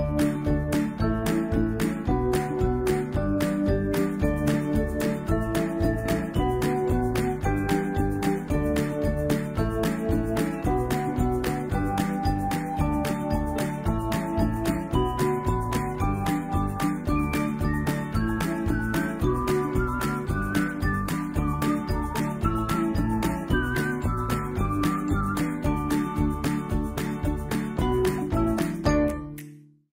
you